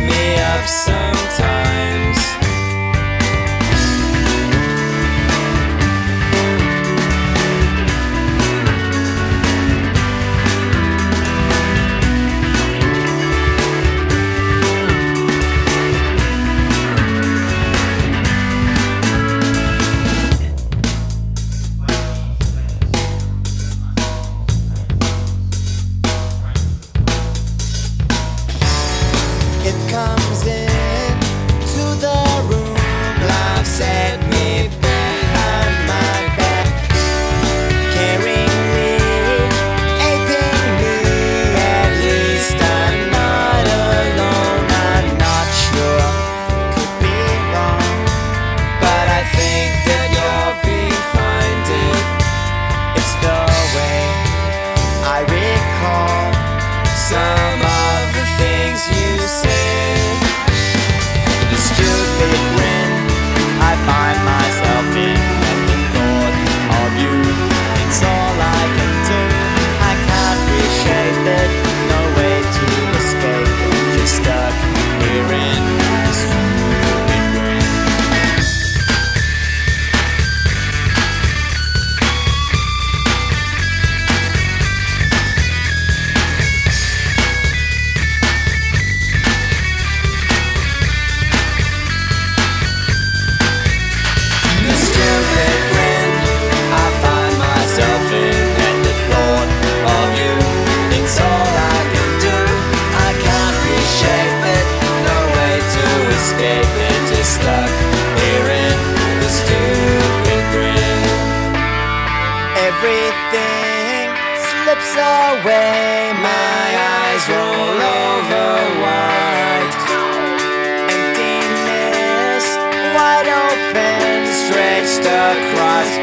me up sometimes. sun. away, my eyes roll over wide. Emptiness, wide open, stretched across.